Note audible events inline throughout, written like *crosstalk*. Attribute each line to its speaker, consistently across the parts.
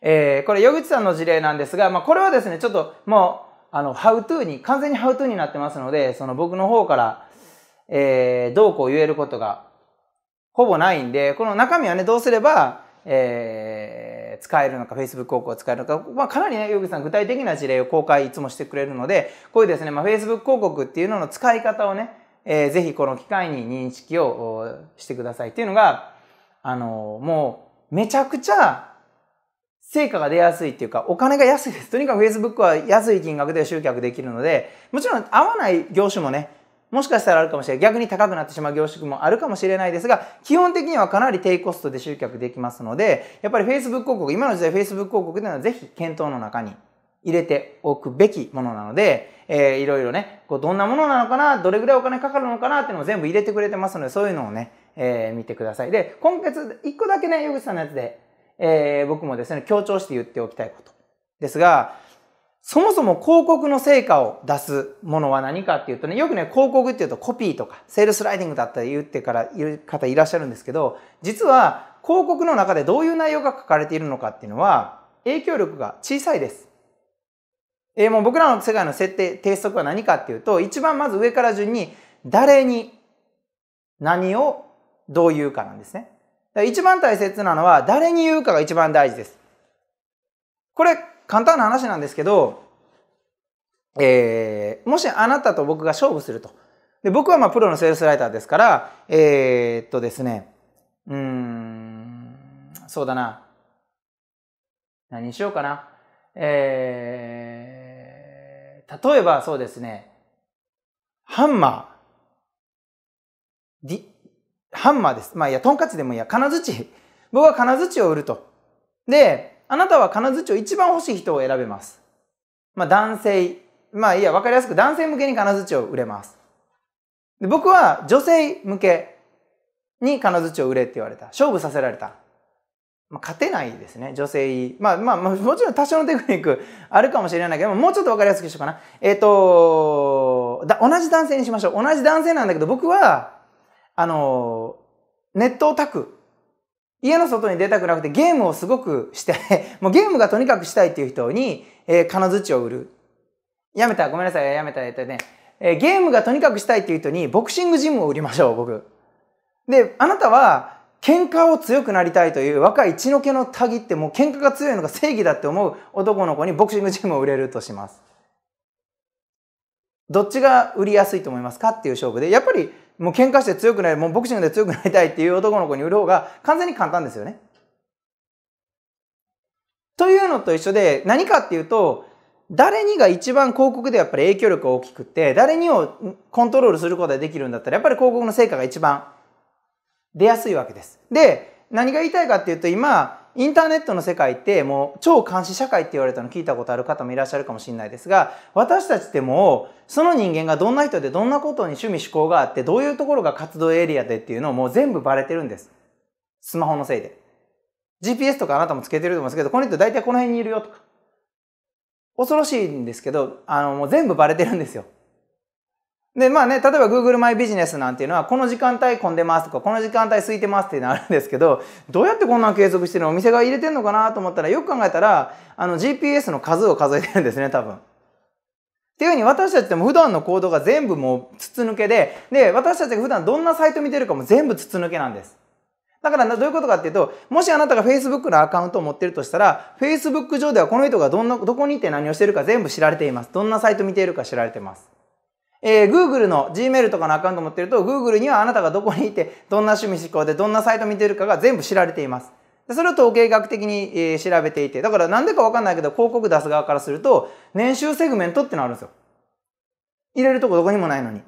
Speaker 1: えー、これ、ヨグチさんの事例なんですが、まあ、これはですね、ちょっともう、あの、ハウトゥーに、完全にハウトゥーになってますので、その僕の方から、えー、どうこう言えることが、ほぼないんで、この中身はね、どうすれば、えー、使えるのか、Facebook 広告を使えるのか、まあ、かなりね、ヨグさん具体的な事例を公開いつもしてくれるので、こういうですね、まあ、Facebook 広告っていうのの使い方をね、えー、ぜひこの機会に認識をしてくださいっていうのが、あの、もう、めちゃくちゃ成果が出やすいっていうか、お金が安いです。とにかく Facebook は安い金額で集客できるので、もちろん合わない業種もね、もしかしたらあるかもしれない。逆に高くなってしまう業種もあるかもしれないですが、基本的にはかなり低コストで集客できますので、やっぱり Facebook 広告、今の時代 Facebook 広告というのはぜひ検討の中に入れておくべきものなので、えー、いろいろね、こうどんなものなのかな、どれぐらいお金かかるのかなっていうのを全部入れてくれてますので、そういうのをね、えー、見てください。で、今月、一個だけね、ヨグさんのやつで、えー、僕もですね、強調して言っておきたいことですが、そもそも広告の成果を出すものは何かっていうとね、よくね、広告っていうとコピーとか、セールスライディングだったり言ってから言う方いらっしゃるんですけど、実は広告の中でどういう内容が書かれているのかっていうのは、影響力が小さいです。えー、もう僕らの世界の設定、定則は何かっていうと、一番まず上から順に、誰に何をどう言うかなんですね。一番大切なのは誰に言うかが一番大事です。これ簡単な話なんですけど、えー、もしあなたと僕が勝負すると。で僕はまあプロのセールスライターですから、えー、っとですね、うん、そうだな。何しようかな。えー、例えばそうですね、ハンマー、ハンマーです。まあいや、トンカチでもいいや、金槌。僕は金槌を売ると。で、あなたは金槌を一番欲しい人を選べます。まあ男性。まあいいや、わかりやすく男性向けに金槌を売れます。で僕は女性向けに金槌を売れって言われた。勝負させられた。まあ、勝てないですね、女性。まあまあ、まあ、もちろん多少のテクニックあるかもしれないけども、うちょっとわかりやすくしようかな。えっ、ー、とだ、同じ男性にしましょう。同じ男性なんだけど、僕は、あの、ネットオタク。家の外に出たくなくてゲームをすごくして *laughs* もうゲームがとにかくしたいっていう人に、えー、金槌を売る。やめた、ごめんなさい、やめた、えっとね、えー、ゲームがとにかくしたいっていう人にボクシングジムを売りましょう、僕。で、あなたは、喧嘩を強くなりたいという若い血の気のたぎってもう喧嘩が強いのが正義だって思う男の子にボクシングジムを売れるとします。どっちが売りやすいと思いますかっていう勝負で、やっぱりもう喧嘩して強くなる、もうボクシングで強くなりたいっていう男の子に売る方が完全に簡単ですよね。というのと一緒で、何かっていうと、誰にが一番広告でやっぱり影響力が大きくて、誰にをコントロールすることができるんだったら、やっぱり広告の成果が一番出やすいわけです。で、何が言いたいかっていうと、今、インターネットの世界ってもう超監視社会って言われたの聞いたことある方もいらっしゃるかもしれないですが、私たちってもうその人間がどんな人でどんなことに趣味思考があってどういうところが活動エリアでっていうのをもう全部バレてるんです。スマホのせいで。GPS とかあなたもつけてると思うんですけど、この人大体この辺にいるよとか。恐ろしいんですけど、あのもう全部バレてるんですよ。で、まあね、例えば Google マイビジネスなんていうのは、この時間帯混んでますとか、この時間帯空いてますっていうのあるんですけど、どうやってこんなん継続してるのお店が入れてんのかなと思ったら、よく考えたら、あの GPS の数を数えてるんですね、多分。っていうふうに私たちでも普段の行動が全部もう筒抜けで、で、私たちが普段どんなサイト見てるかも全部筒抜けなんです。だからどういうことかっていうと、もしあなたが Facebook のアカウントを持ってるとしたら、Facebook 上ではこの人がどんな、どこにいて何をしてるか全部知られています。どんなサイト見ているか知られてます。えー、Google の Gmail とかのアカウント持ってると、Google にはあなたがどこにいて、どんな趣味思考で、どんなサイト見てるかが全部知られています。それを統計学的に、えー、調べていて、だからなんでかわかんないけど、広告出す側からすると、年収セグメントってのあるんですよ。入れるとこどこにもないのに。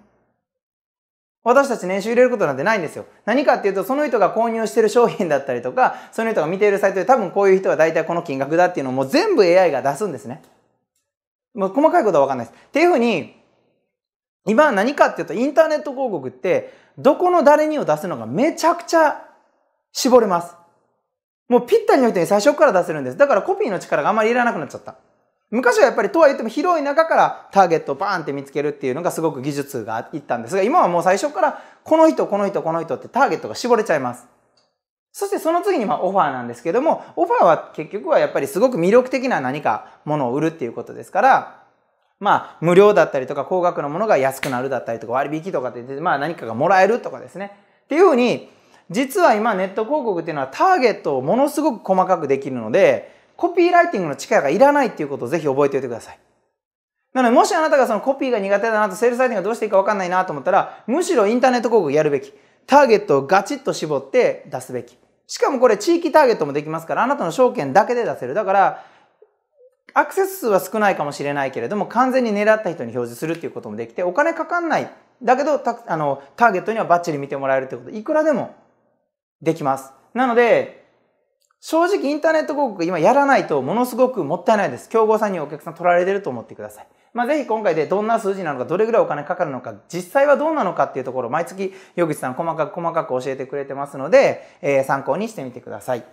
Speaker 1: 私たち年収入れることなんてないんですよ。何かっていうと、その人が購入してる商品だったりとか、その人が見ているサイトで多分こういう人は大体この金額だっていうのをもう全部 AI が出すんですね。もう細かいことはわかんないです。っていうふうに、今は何かっていうと、インターネット広告って、どこの誰にを出すのがめちゃくちゃ絞れます。もうぴったりの人に最初から出せるんです。だからコピーの力があまりいらなくなっちゃった。昔はやっぱりとは言っても広い中からターゲットをバーンって見つけるっていうのがすごく技術がいったんですが、今はもう最初からこの人、この人、この人ってターゲットが絞れちゃいます。そしてその次にまあオファーなんですけども、オファーは結局はやっぱりすごく魅力的な何かものを売るっていうことですから、まあ無料だったりとか高額のものが安くなるだったりとか割引とかって言って、まあ何かがもらえるとかですね。っていうふうに、実は今ネット広告っていうのはターゲットをものすごく細かくできるので、コピーライティングの力がいらないっていうことをぜひ覚えておいてください。なので、もしあなたがそのコピーが苦手だなと、セールスライティングがどうしていいか分かんないなと思ったら、むしろインターネット広告やるべき。ターゲットをガチッと絞って出すべき。しかもこれ地域ターゲットもできますから、あなたの証券だけで出せる。だから、アクセス数は少ないかもしれないけれども、完全に狙った人に表示するっていうこともできて、お金かかんない。だけど、たあのターゲットにはバッチリ見てもらえるってこと、いくらでもできます。なので、正直インターネット広告今やらないとものすごくもったいないです。競合さんにお客さん取られてると思ってください。まあ、ぜひ今回でどんな数字なのか、どれぐらいお金かかるのか、実際はどうなのかっていうところ毎月、ヨ口さん細かく細かく教えてくれてますので、えー、参考にしてみてください。